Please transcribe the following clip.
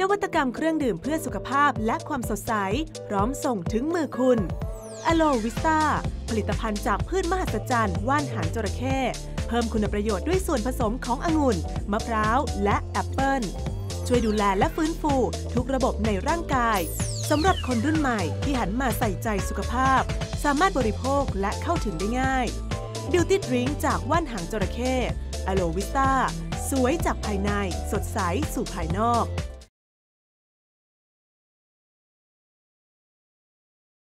นวัตกรรมเครื่องดื่มเพื่อสุขภาพและความสดใส พร้อมส่งถึงมือคุณอโลวิสตาผลิตภัณฑ์จากพืชมหัศจรรย์ว่านหางจระเข้เพิ่มคุณประโยชน์ด้วยส่วนผสมขององุ่น มะพร้าว และแอปเปิลช่วยดูแลและฟื้นฟูทุกระบบในร่างกายสำหรับคนรุ่นใหม่ที่หันมาใส่ใจสุขภาพ สามารถบริโภคและเข้าถึงได้ง่ายดิวตี้ดริงจากว่านหางจระเข้อโลวิสตาสวยจากภายในสดใสสู่ภายนอก